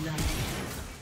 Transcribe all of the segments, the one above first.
Blood.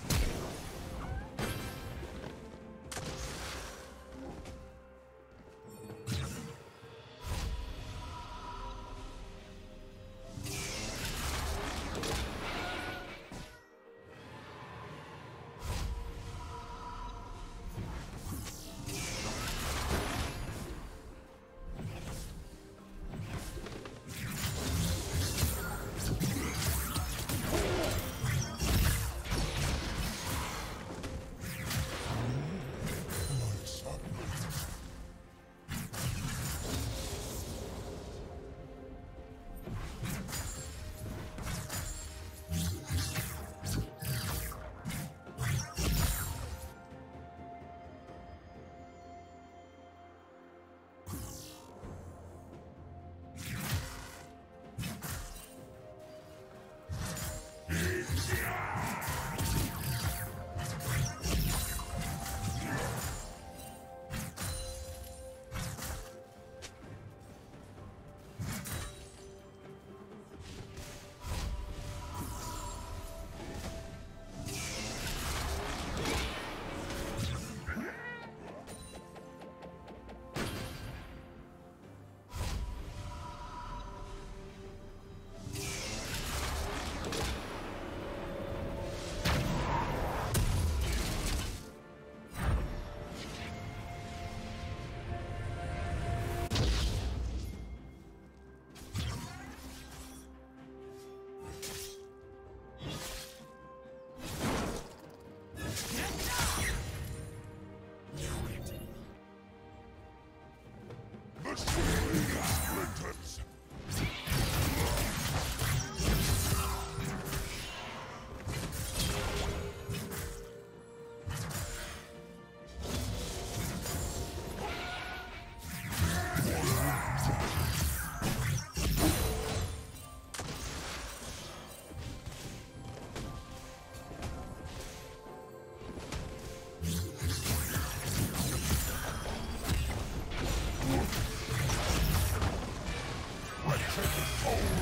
First love.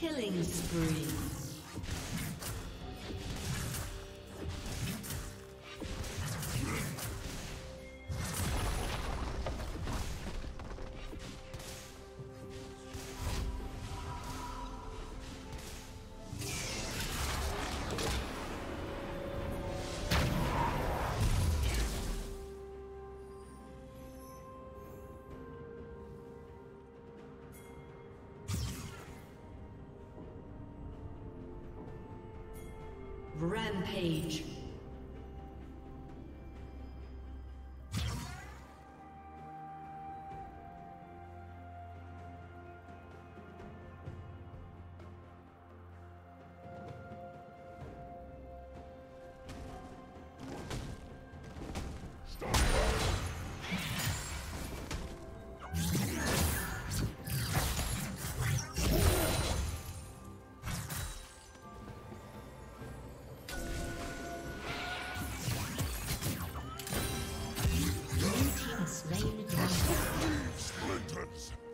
Killing spree. Rampage. Patient as a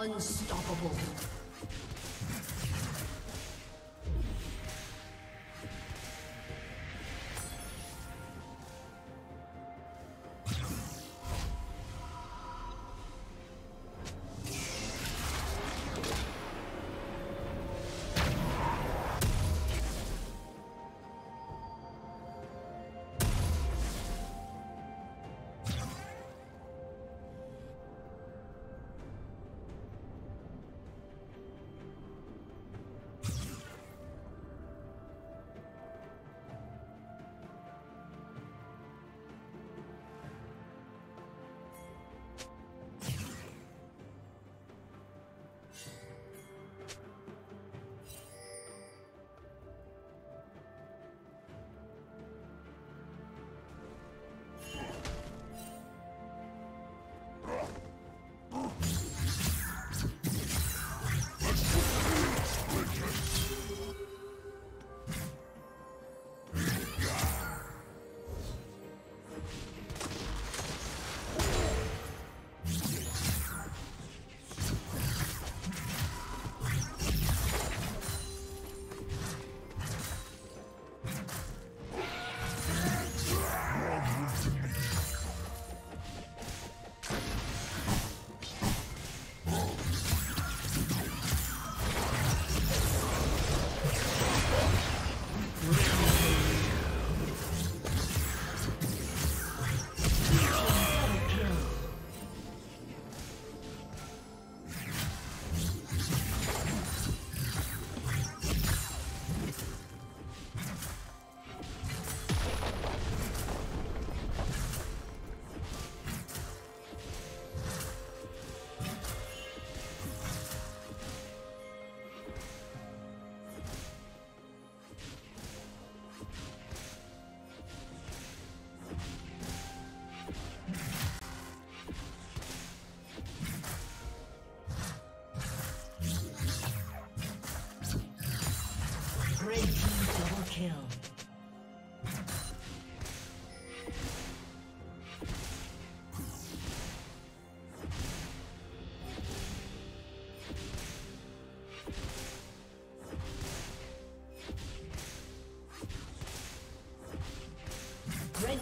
Unstoppable.